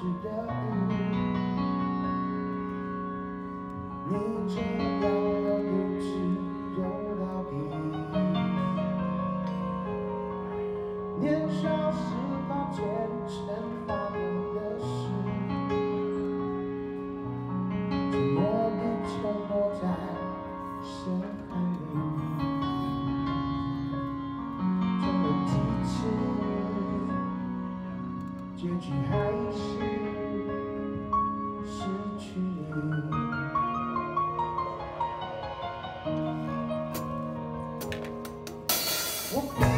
值得你，你做到了，不只有道理。年少时那虔诚发过的誓，沉默比沉默在深海里。终于得知，结局还是。Opa.